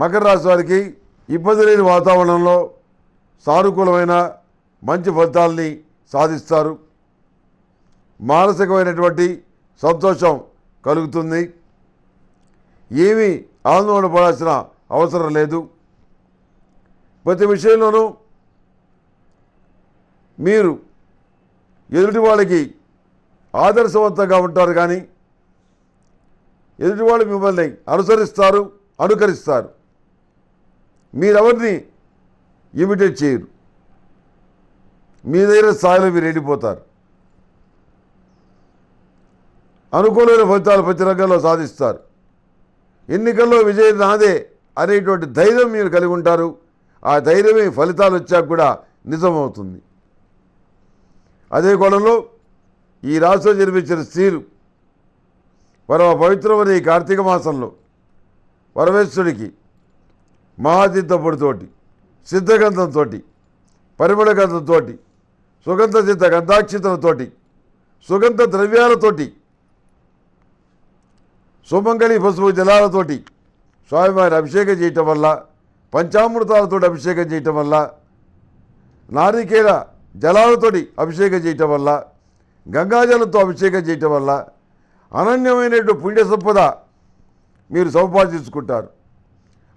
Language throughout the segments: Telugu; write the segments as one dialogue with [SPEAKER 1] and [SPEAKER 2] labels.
[SPEAKER 1] మకర రాశి వారికి ఇబ్బంది లేని వాతావరణంలో సానుకూలమైన మంచి ఫలితాలని సాధిస్తారు. మానసికమైనటువంటి సంతోషం కలుగుతుంది. ఏమీ ఆందోళన పడాల్సిన అవసరం లేదు. ప్రతి విషయంలోనూ మీరు ఎదుటి వాళ్ళకి ఆదర్శవంతంగా ఉంటారు కానీ ఎదుటి వాళ్ళు మిమ్మల్ని అనుసరిస్తారు అనుకరిస్తారు. మీరెవరిని ఇమిటేట్ చేయరు. మీ దగ్గర స్థాయిలో మీరు వెళ్ళిపోతారు అనుకూలమైన ఫలితాలు ప్రతి రంగంలో సాధిస్తారు. ఎన్నికల్లో విజయం నాదే అనేటువంటి ధైర్యం మీరు కలిగి ఉంటారు. ఆ ధైర్యమే ఫలితాలు వచ్చాక కూడా నిజమవుతుంది. అదే కోణంలో ఈ రాశిలో జన్మించిన స్త్రీలు పరమ పవిత్రమైన ఈ కార్తీక మాసంలో పరమేశ్వరుడికి మహాతీర్థపుడితోటి సిద్ధగంధంతో పరిమళ గంధంతో సుగంధ సిద్ధ గంధాక్షితలతోటి సుగంధ ద్రవ్యాలతోటి సుమంగళి పసుపు జలాలతోటి స్వామివారి అభిషేకం చేయటం వల్ల పంచామృతాలతో అభిషేకం చేయటం వల్ల నారికేళ జలాలతోటి అభిషేకం చేయటం వల్ల గంగాజలంతో అభిషేకం చేయటం వల్ల అనన్యమైనటువంటి పుణ్య సంపద మీరు సంపాదించుకుంటారు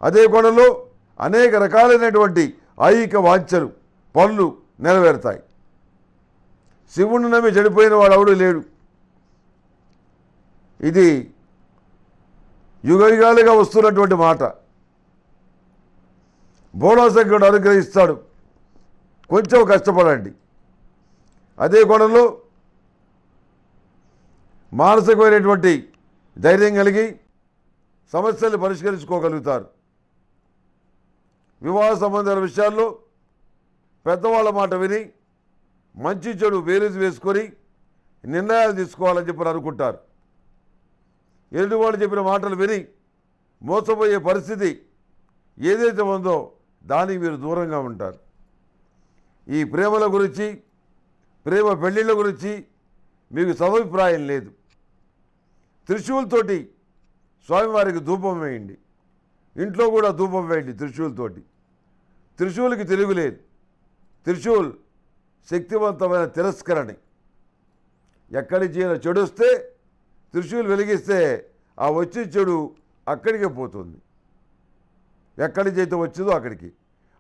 [SPEAKER 1] అదే కోణంలో అనేక రకాలైనటువంటి ఐహిక వాంఛలు పనులు నెరవేరుతాయి. శివుణ్ణి నమ్మి చెడిపోయిన వాడు ఎవడు లేడు. ఇది యుగయుగాలుగా వస్తున్నటువంటి మాట. బోళాశంకరుడు అనుగ్రహిస్తాడు. కొంచెం కష్టపడండి. అదే కోణంలో మానసికమైనటువంటి ధైర్యం కలిగి సమస్యలు పరిష్కరించుకోగలుగుతారు. వివాహ సంబంధమైన విషయాల్లో పెద్దవాళ్ళ మాట విని మంచి చెడు వేరేసి వేసుకొని నిర్ణయాలు తీసుకోవాలని చెప్పి అనుకుంటారు. ఎదుటివాళ్ళు చెప్పిన మాటలు విని మోసపోయే పరిస్థితి ఏదైతే ఉందో దానికి మీరు దూరంగా ఉంటారు. ఈ ప్రేమల గురించి ప్రేమ పెళ్ళిళ్ళ గురించి మీకు సదభిప్రాయం లేదు. త్రిశూలతోటి స్వామివారికి ధూపం వేయండి. ఇంట్లో కూడా ధూపం వేయండి త్రిశూలతోటి. త్రిశూలకి తిరుగులేదు త్రిశూల్ శక్తివంతమైన తిరస్కరణి. ఎక్కడి చీన చెడు వస్తే త్రిశూల్ వెలిగిస్తే ఆ వచ్చే చెడు అక్కడికే పోతుంది. ఎక్కడి చేతి వచ్చిందో అక్కడికి.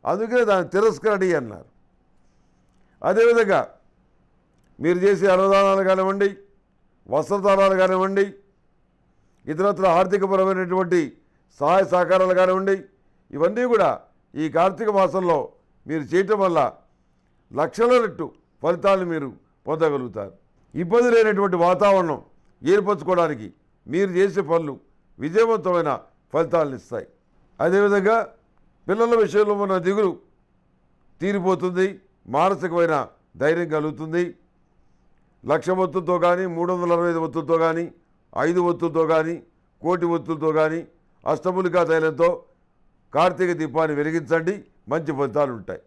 [SPEAKER 1] అందుకనే దాన్ని తిరస్కరణి అన్నారు. అదేవిధంగా మీరు చేసే అన్నదానాలు కానివ్వండి వస్త్రదానాలు కానివ్వండి ఇతరత్ర ఆర్థికపరమైనటువంటి సహాయ సహకారాలు కానివ్వండి ఇవన్నీ కూడా ఈ కార్తీక మాసంలో మీరు చేయటం వల్ల లక్షల రెట్టు ఫలితాలు మీరు పొందగలుగుతారు. ఇబ్బంది లేనటువంటి వాతావరణం ఏర్పరచుకోవడానికి మీరు చేసే పనులు విజయవంతమైన ఫలితాలను ఇస్తాయి. అదేవిధంగా పిల్లల విషయంలో ఉన్న దిగులు తీరిపోతుంది మానసికమైన ధైర్యం కలుగుతుంది. లక్ష ఒత్తులతో కానీ మూడు వందల అరవై ఐదు ఒత్తులతో కానీ ఐదు ఒత్తులతో కానీ కోటి ఒత్తులతో కానీ అష్టములికా తైలంతో కార్తీక దీపాన్ని వెలిగించండి. మంచి ఫలితాలు ఉంటాయి